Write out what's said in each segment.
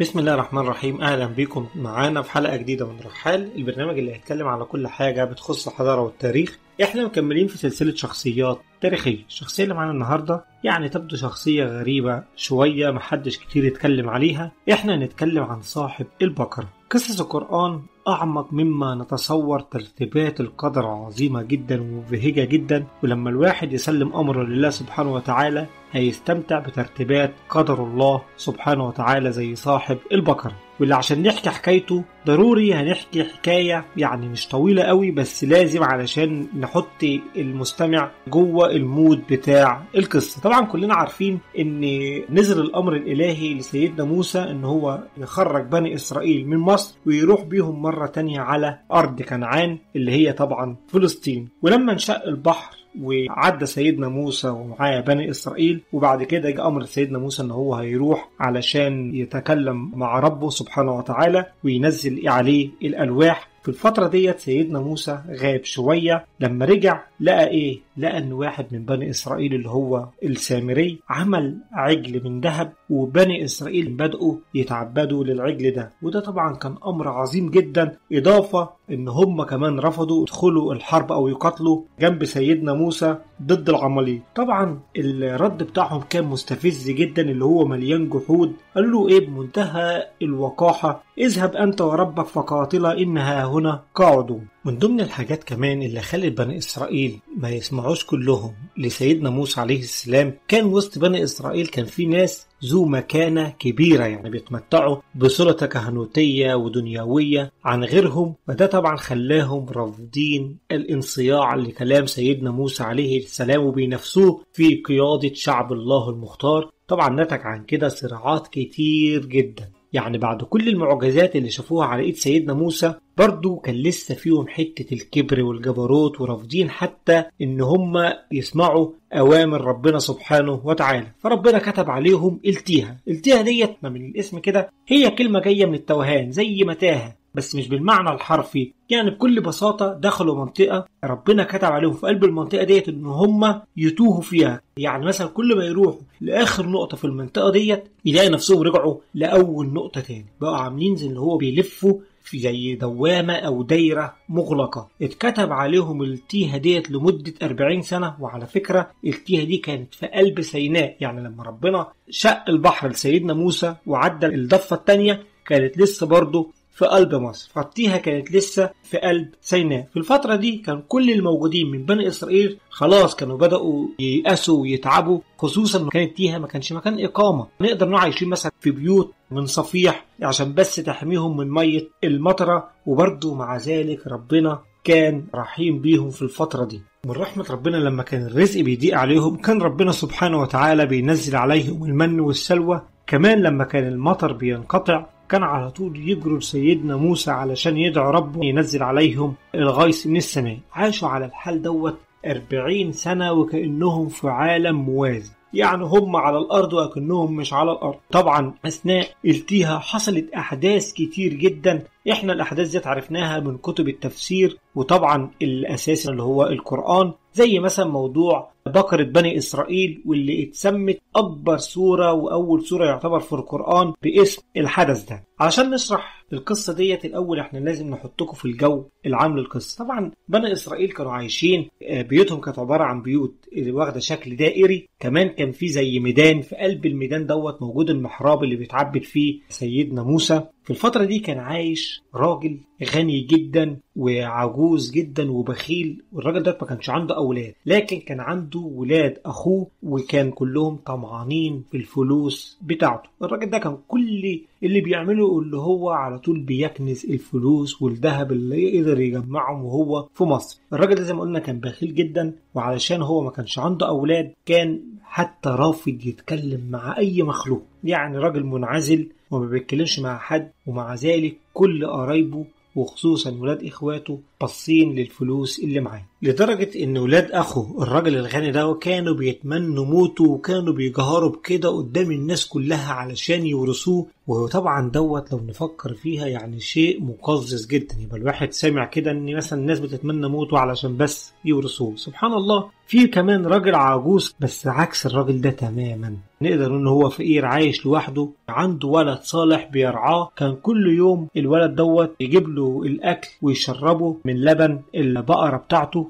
بسم الله الرحمن الرحيم. أهلا بكم. معانا في حلقة جديدة من رحال البرنامج اللي هيتكلم على كل حاجة بتخص الحضارة والتاريخ. إحنا مكملين في سلسلة شخصيات. تاريخية. الشخصيه اللي معانا النهارده يعني تبدو شخصية غريبة شوية محدش كتير يتكلم عليها. إحنا هنتكلم عن صاحب البقرة. قصص القرآن أعمق مما نتصور ترتيبات القدر عظيمة جدا ومبهجة جدا. ولما الواحد يسلم أمره لله سبحانه وتعالى هيستمتع بترتيبات قدر الله سبحانه وتعالى زي صاحب البقرة. واللي عشان نحكي حكايته ضروري هنحكي حكاية يعني مش طويلة قوي بس لازم علشان نحط المستمع جوه المود بتاع القصة. طبعا كلنا عارفين إن نزل الأمر الإلهي لسيدنا موسى إن هو يخرج بني إسرائيل من مصر ويروح بيهم مرة تانية على أرض كنعان اللي هي طبعا فلسطين. ولما انشق البحر وعدى سيدنا موسى ومعاه بني إسرائيل وبعد كده جاء أمر سيدنا موسى إن هو هيروح علشان يتكلم مع ربه سبحانه وتعالى وينزل عليه الألواح في الفترة ديت سيدنا موسى غاب شوية لما رجع لقى إيه؟ لقى إن واحد من بني إسرائيل اللي هو السامري عمل عجل من ذهب وبني إسرائيل بدأوا يتعبدوا للعجل ده وده طبعا كان أمر عظيم جدا إضافة إن هم كمان رفضوا يدخلوا الحرب أو يقاتلوا جنب سيدنا موسى ضد العماليق. طبعا الرد بتاعهم كان مستفز جدا اللي هو مليان جحود. قالوا له إيه بمنتهى الوقاحة اذهب أنت وربك فقاتلا إنها هنا قاعدون من ضمن الحاجات كمان اللي خلت بني إسرائيل ما يسمعوش كلهم لسيدنا موسى عليه السلام كان وسط بني إسرائيل كان في ناس ذو مكانة كبيرة يعني بيتمتعوا بسلطة كهنوتية ودنيوية عن غيرهم وده طبعا خلاهم رافضين الانصياع لكلام سيدنا موسى عليه السلام وبينافسوه في قيادة شعب الله المختار. طبعا نتج عن كده صراعات كتير جدا. يعني بعد كل المعجزات اللي شافوها على إيد سيدنا موسى برضو كان لسه فيهم حتة الكبر والجبروت ورافضين حتى إن هم يسمعوا أوامر ربنا سبحانه وتعالى. فربنا كتب عليهم التيها التيها ديت من الاسم كده هي كلمة جاية من التوهان زي متاهة بس مش بالمعنى الحرفي. يعني بكل بساطة دخلوا منطقة ربنا كتب عليهم في قلب المنطقة ديت إن هم يتوهوا فيها. يعني مثلا كل ما يروحوا لآخر نقطة في المنطقة ديت يلاقي نفسهم رجعوا لأول نقطة تاني. بقوا عاملين زي اللي هو بيلفوا في زي دوامة أو دايرة مغلقة. اتكتب عليهم التيهة ديت لمدة 40 سنة. وعلى فكرة التيهة دي كانت في قلب سيناء. يعني لما ربنا شق البحر لسيدنا موسى وعدى الضفة التانية كانت لسه برضه في قلب مصر فالتيهة كانت لسه في قلب سيناء. في الفترة دي كان كل الموجودين من بني إسرائيل خلاص كانوا بدأوا ييأسوا ويتعبوا خصوصا ان كانت تيها ما كانش مكان إقامة. نقدر نقع عايشين مثلا في بيوت من صفيح عشان بس تحميهم من مية المطرة وبرضه مع ذلك ربنا كان رحيم بيهم في الفترة دي. من رحمة ربنا لما كان الرزق بيضيق عليهم كان ربنا سبحانه وتعالى بينزل عليهم المن والسلوى. كمان لما كان المطر بينقطع كان على طول يجروا لسيدنا موسى علشان يدعو ربه ينزل عليهم الغيث من السماء. عاشوا على الحال دوت أربعين سنة وكأنهم في عالم موازي. يعني هم على الأرض وكأنهم مش على الأرض. طبعا أثناء التيها حصلت أحداث كتير جدا إحنا الأحداث دي عرفناها من كتب التفسير وطبعا الأساسي اللي هو القرآن زي مثلا موضوع بقرة بني إسرائيل واللي اتسمت أكبر سورة وأول سورة يعتبر في القرآن باسم الحدث ده. علشان نشرح القصة ديت الأول إحنا لازم نحطكم في الجو العام للقصة. طبعا بني إسرائيل كانوا عايشين بيوتهم كانت عبارة عن بيوت واخدة شكل دائري. كمان كان في زي ميدان في قلب الميدان دوت موجود المحراب اللي بيتعبد فيه سيدنا موسى. في الفترة دي كان عايش راجل غني جدا وعجوز جدا وبخيل. والراجل ده ما كانش عنده أولاد لكن كان عنده ولاد أخوه وكان كلهم طمعانين في الفلوس بتاعته. الراجل ده كان كل اللي بيعمله اللي هو على طول بيكنز الفلوس والذهب اللي قدر يجمعهم وهو في مصر. الراجل ده زي ما قلنا كان بخيل جدا وعلشان هو ما كانش عنده أولاد كان حتى رافض يتكلم مع أي مخلوق. يعني راجل منعزل وما بيتكلمش مع حد ومع ذلك كل قرايبه وخصوصا ولاد إخواته باصين للفلوس اللي معاه. لدرجة إن ولاد أخو الراجل الغني ده كانوا بيتمنوا موته وكانوا بيجهروا بكده قدام الناس كلها علشان يورثوه. وطبعا دوت لو نفكر فيها يعني شيء مقزز جدا. يبقى الواحد سامع كده إن مثلا الناس بتتمنى موته علشان بس يورثوه. سبحان الله في كمان راجل عجوز بس عكس الراجل ده تماما. نقدر إن هو فقير عايش لوحده عنده ولد صالح بيرعاه. كان كل يوم الولد دوت يجيب له الأكل ويشربه من لبن البقرة بتاعته.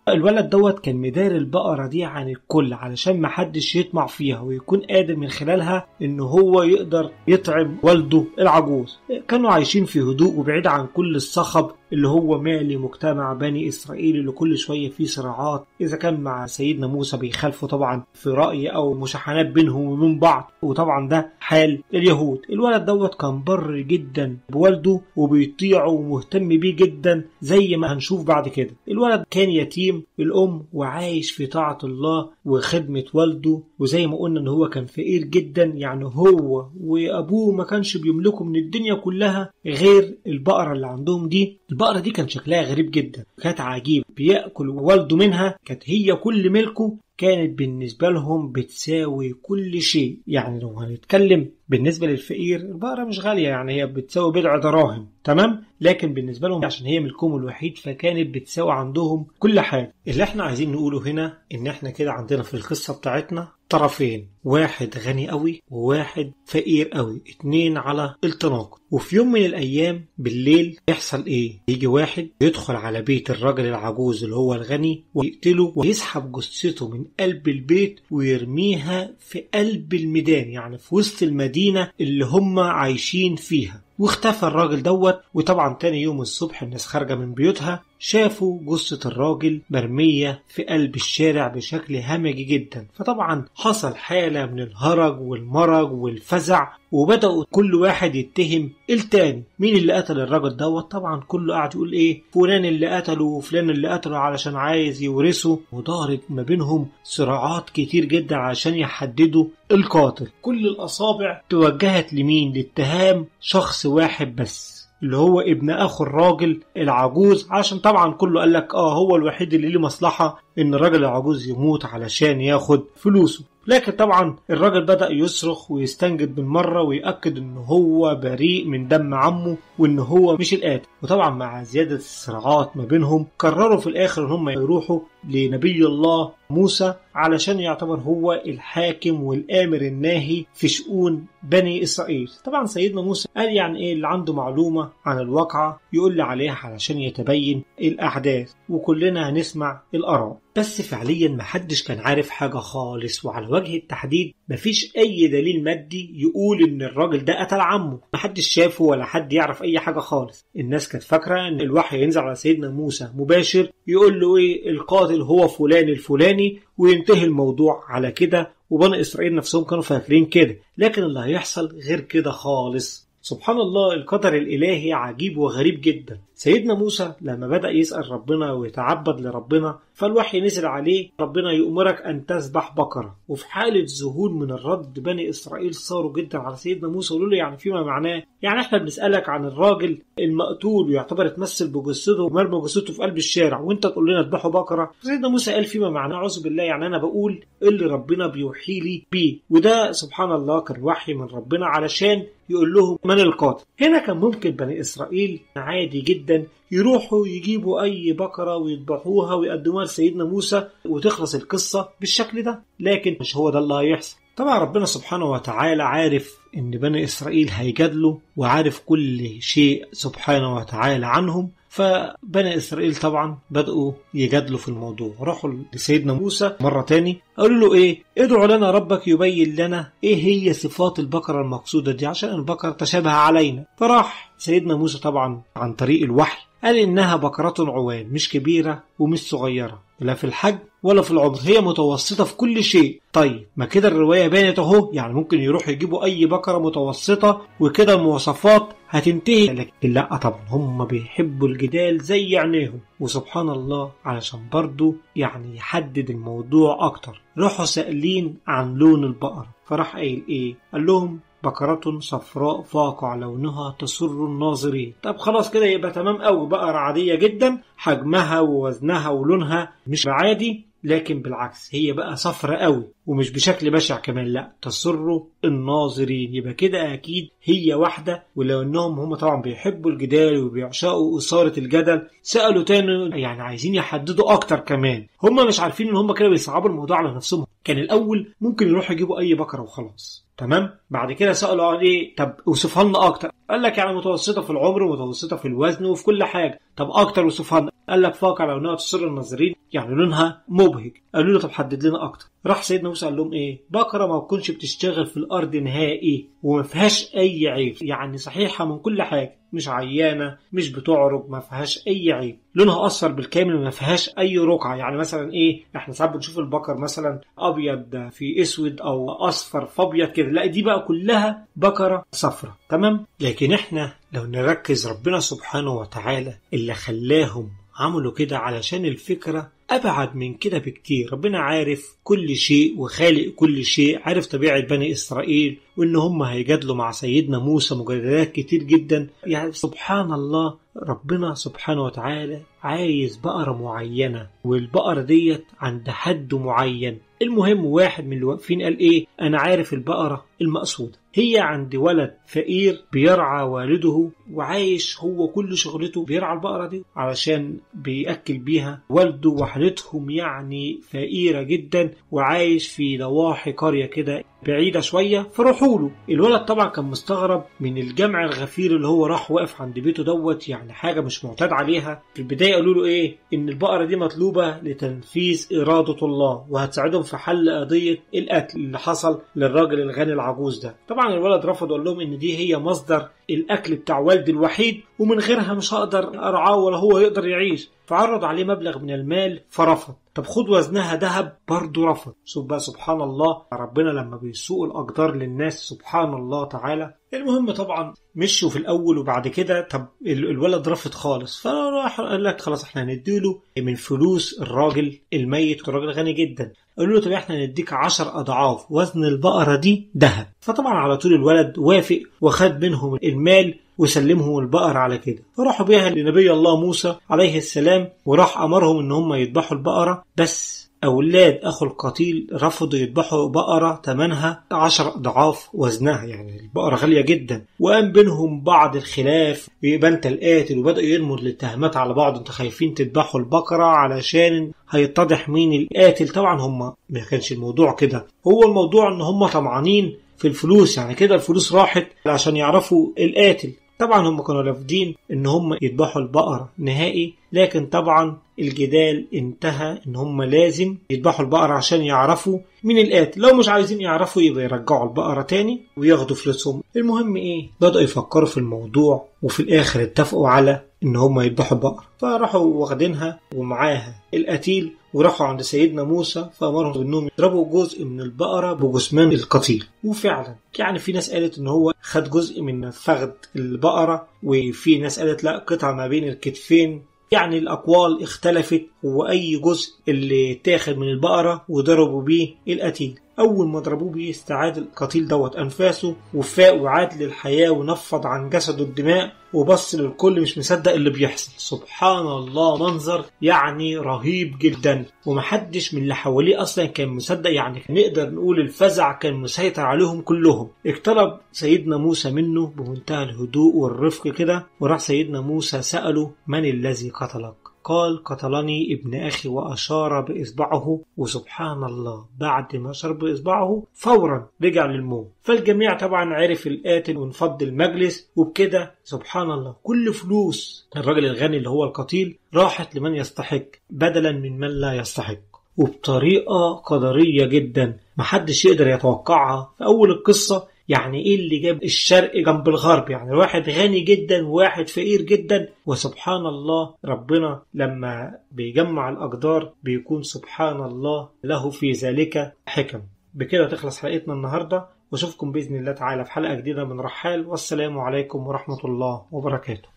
الولد دوت كان مدار البقرة دي عن الكل علشان محدش يطمع فيها ويكون قادر من خلالها إن هو يقدر يطعم والده العجوز. كانوا عايشين في هدوء وبعيد عن كل الصخب اللي هو مالي مجتمع بني إسرائيل اللي كل شوية فيه صراعات. إذا كان مع سيدنا موسى بيخالفوا طبعا في رأي أو مشاحنات بينهم وبين بعض وطبعا ده حال اليهود. الولد دوت كان بر جدا بوالده وبيطيعه ومهتم بيه جدا زي ما هنشوف بعد كده. الولد كان يتيم الأم وعايش في طاعة الله وخدمة والده وزي ما قلنا إن هو كان فقير جدا يعني هو وأبوه ما كانش بيملكوا من الدنيا كلها غير البقرة اللي عندهم دي. البقرة دي كان شكلها غريب جدا كانت عجيبة بيأكل والده منها كانت هي كل ملكه كانت بالنسبة لهم بتساوي كل شيء. يعني لو هنتكلم بالنسبة للفقير البقرة مش غالية يعني هي بتساوي بضع دراهم تمام؟ لكن بالنسبة لهم عشان هي ملكهم الوحيد فكانت بتساوي عندهم كل حاجة. اللي إحنا عايزين نقوله هنا إن إحنا كده عندنا في القصة بتاعتنا طرفين واحد غني قوي وواحد فقير قوي اتنين على التناقض. وفي يوم من الأيام بالليل يحصل إيه؟ يجي واحد يدخل على بيت الراجل العجوز اللي هو الغني ويقتله ويسحب جثته من قلب البيت ويرميها في قلب الميدان يعني في وسط المدينة اللي هم عايشين فيها. واختفى الراجل دوت وطبعا تاني يوم الصبح الناس خارجة من بيوتها شافوا جثة الراجل مرمية في قلب الشارع بشكل همجي جدا. فطبعا حصل حالة من الهرج والمرج والفزع وبدأوا كل واحد يتهم التاني. مين اللي قتل الراجل دوت؟ طبعا كله قاعد يقول إيه؟ فلان اللي قتله وفلان اللي قتله علشان عايز يورثه. ودارت ما بينهم صراعات كتير جدا عشان يحددوا القاتل. كل الأصابع توجهت لمين؟ لاتهام شخص واحد بس. اللي هو ابن أخو الراجل العجوز عشان طبعا كله قال لك آه هو الوحيد اللي ليه مصلحة إن الراجل العجوز يموت علشان ياخد فلوسه. لكن طبعا الراجل بدأ يصرخ ويستنجد بالمرة ويأكد إن هو بريء من دم عمه وإن هو مش القاتل. وطبعا مع زيادة الصراعات ما بينهم قرروا في الآخر إن هم يروحوا لنبي الله موسى علشان يعتبر هو الحاكم والآمر الناهي في شؤون بني إسرائيل. طبعا سيدنا موسى قال يعني إيه؟ اللي عنده معلومة عن الواقعة يقول لي عليها علشان يتبين الأحداث وكلنا هنسمع الآراء. بس فعليا محدش كان عارف حاجة خالص وعلى وجه التحديد مفيش أي دليل مادي يقول إن الراجل ده قتل عمه. محدش شافه ولا حد يعرف أي حاجة خالص. الناس كانت فاكرة إن الوحي ينزل على سيدنا موسى مباشر يقول له إيه؟ القاتل هو فلان الفلاني وينتهي الموضوع على كده وبني إسرائيل نفسهم كانوا فاكرين كده. لكن اللي هيحصل غير كده خالص. سبحان الله القدر الإلهي عجيب وغريب جدا. سيدنا موسى لما بدأ يسأل ربنا ويتعبد لربنا فالوحي نزل عليه ربنا يأمرك أن تذبح بقرة. وفي حالة ذهول من الرد بني إسرائيل صاروا جدا على سيدنا موسى وقالوا له يعني فيما معناه يعني إحنا بنسألك عن الراجل المقتول ويعتبر اتمثل بجثته ومرمى جثته في قلب الشارع وأنت تقول لنا اذبحوا بقرة؟ سيدنا موسى قال فيما معناه أعوذ بالله. يعني أنا بقول اللي ربنا بيوحي لي بيه. وده سبحان الله كان وحي من ربنا علشان يقول لهم من القاتل. هنا كان ممكن بني إسرائيل عادي جدا يروحوا يجيبوا أي بقرة ويذبحوها ويقدموها لسيدنا موسى وتخلص القصة بالشكل ده. لكن مش هو ده اللي هيحصل. طبعا ربنا سبحانه وتعالى عارف إن بني إسرائيل هيجادلوا وعارف كل شيء سبحانه وتعالى عنهم. فبني إسرائيل طبعا بدأوا يجادلوا في الموضوع. راحوا لسيدنا موسى مرة تاني قالوا له إيه؟ ادعوا لنا ربك يبين لنا إيه هي صفات البقرة المقصودة دي عشان البقرة تشابه علينا. فراح سيدنا موسى طبعا عن طريق الوحي قال إنها بقرة عوان مش كبيرة ومش صغيرة لا في الحجم ولا في العمر هي متوسطة في كل شيء. طيب ما كده الرواية بانت أهو يعني ممكن يروحوا يجيبوا أي بقرة متوسطة وكده المواصفات هتنتهي. لكن لا طبعا هم بيحبوا الجدال زي عينيهم. وسبحان الله علشان برضو يعني يحدد الموضوع أكتر. راحوا سائلين عن لون البقرة. فراح قايل إيه؟ قال لهم بقرة صفراء فاقع لونها تسر الناظرين. طب خلاص كده يبقى تمام قوي بقرة عادية جدا حجمها ووزنها ولونها مش عادي لكن بالعكس هي بقى صفرة قوي ومش بشكل بشع كمان لا تسر الناظرين. يبقى كده أكيد هي واحدة ولو إنهم هم طبعا بيحبوا الجدال وبيعشقوا إثارة الجدل سألوا تاني يعني عايزين يحددوا أكتر كمان. هم مش عارفين إن هم كده بيصعبوا الموضوع على نفسهم. كان الأول ممكن يروحوا يجيبوا أي بقرة وخلاص. تمام؟ بعد كده سألوا عن إيه طب اوصفها لنا أكتر. قال لك يعني متوسطة في العمر ومتوسطة في الوزن وفي كل حاجة. طب أكتر اوصفها لنا. قال لك فاقع لونها تسر الناظرين يعني لونها مبهج. قالوا له طب حدد لنا أكتر. راح سيدنا موسى قال لهم إيه؟ بقره ما تكونش بتشتغل في الأرض نهائي وما فيهاش أي عيب. يعني صحيحة من كل حاجة. مش عيانة مش بتعرج ما فيهاش أي عيب. لونها أصفر بالكامل ما فيهاش أي رقعة. يعني مثلا إيه؟ إحنا ساعات بنشوف البقر مثلا أبيض في أسود أو أصفر في أبيض كده. لا دي بقى كلها بقرة صفرة. تمام؟ لكن إحنا لو نركز ربنا سبحانه وتعالى اللي خلاهم عملوا كده علشان الفكرة أبعد من كده بكتير. ربنا عارف كل شيء وخالق كل شيء عارف طبيعة بني إسرائيل وإن هم هيجادلوا مع سيدنا موسى مجادلات كتير جدا. يعني سبحان الله ربنا سبحانه وتعالى عايز بقرة معينة والبقرة ديت عند حد معين. المهم واحد من اللي واقفين قال إيه؟ أنا عارف البقرة المقصودة هي عند ولد فقير بيرعى والده وعايش هو كل شغلته بيرعى البقرة دي علشان بيأكل بيها. والده وحالتهم يعني فقيرة جدا وعايش في ضواحي قرية كده بعيدة شوية فروحوا له. الولد طبعا كان مستغرب من الجمع الغفير اللي هو راح واقف عند بيته دوت يعني حاجة مش معتاد عليها. في البداية قالوا له إيه؟ إن البقرة دي مطلوبة لتنفيذ إرادة الله وهتساعدهم في حل قضية القتل اللي حصل للراجل الغني العجوز ده. طبعا الولد رفض وقال لهم إن دي هي مصدر الأكل بتاع والدي الوحيد ومن غيرها مش هقدر أرعاه ولا هو يقدر يعيش. فعرض عليه مبلغ من المال فرفض. طب خد وزنها ذهب برضه رفض. شوف بقى سبحان الله ربنا لما بيسوق الأقدار للناس سبحان الله تعالى. المهم طبعا مشوا في الأول وبعد كده طب الولد رفض خالص. فراح قال لك خلاص إحنا هنديله من فلوس الراجل الميت الراجل غني جدا. قالوا له طب إحنا نديك عشر أضعاف وزن البقرة دي ذهب. فطبعا على طول الولد وافق وخد منهم المال وسلمهم البقر على كده. فراحوا بيها لنبي الله موسى عليه السلام وراح أمرهم إن هم يذبحوا البقرة. بس أولاد أخو القتيل رفضوا يذبحوا بقرة ثمنها عشر أضعاف وزنها يعني البقرة غالية جدا. وقام بينهم بعض الخلاف. يبقى أنت القاتل وبدأوا يرموا الاتهامات على بعض. أنتوا خايفين تذبحوا البقرة علشان هيتضح مين القاتل. طبعا هم ما كانش الموضوع كده. هو الموضوع إن هم طمعانين في الفلوس يعني كده الفلوس راحت عشان يعرفوا القاتل. طبعا هم كانوا رافضين إن هم يذبحوا البقرة نهائي لكن طبعا الجدال انتهى إن هم لازم يذبحوا البقرة عشان يعرفوا مين القاتل. لو مش عايزين يعرفوا يبقى يرجعوا البقرة تاني وياخدوا فلوسهم. المهم إيه؟ بدأوا يفكروا في الموضوع وفي الآخر اتفقوا على إن هم يذبحوا البقرة. فراحوا واخدينها ومعاها. القتيل وراحوا عند سيدنا موسى فأمرهم انهم يضربوا جزء من البقرة بجثمان القتيل. وفعلا يعني في ناس قالت إن هو خد جزء من فخذ البقرة وفي ناس قالت لا قطعه ما بين الكتفين. يعني الأقوال اختلفت هو أي جزء اللي اتاخد من البقرة وضربوا بيه القتيل. أول ما ضربوه بيه استعاد القتيل دوت أنفاسه وفاق وعاد للحياة ونفض عن جسده الدماء وبص للكل مش مصدق اللي بيحصل. سبحان الله منظر يعني رهيب جدا. ومحدش من اللي حواليه أصلا كان مصدق يعني نقدر نقول الفزع كان مسيطر عليهم كلهم. اقترب سيدنا موسى منه بمنتهى الهدوء والرفق كده وراح سيدنا موسى سأله من الذي قتلك؟ قال قتلني ابن أخي وأشار بإصبعه وسبحان الله بعد ما أشار بإصبعه فورا رجع للموت. فالجميع طبعا عرف القاتل وانفض المجلس وبكده سبحان الله كل فلوس الراجل الغني اللي هو القتيل راحت لمن يستحق بدلا من من لا يستحق. وبطريقة قدرية جدا محدش يقدر يتوقعها. في أول القصة يعني إيه اللي جاب الشرق جنب الغرب؟ يعني واحد غني جدا وواحد فقير جدا. وسبحان الله ربنا لما بيجمع الأقدار بيكون سبحان الله له في ذلك حكم. بكده تخلص حلقتنا النهاردة. وأشوفكم بإذن الله تعالى في حلقة جديدة من رحال. والسلام عليكم ورحمة الله وبركاته.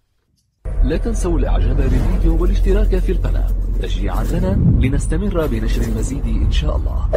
لا تنسوا الاعجاب بالفيديو والاشتراك في القناة. تشجيعا لنا لنستمر بنشر المزيد إن شاء الله.